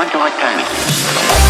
Black Eyed Panic.